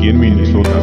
aquí en Minnesota.